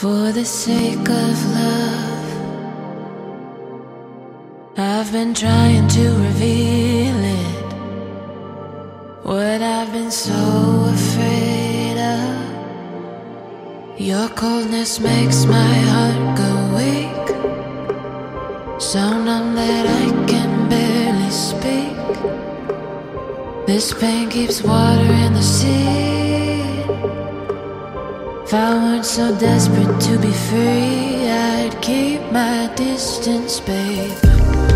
For the sake of love, I've been trying to reveal it. What I've been so afraid of. Your coldness makes my heart go weak. So numb that I can barely speak. This pain keeps water in the sea. If I weren't so desperate to be free, I'd keep my distance, babe.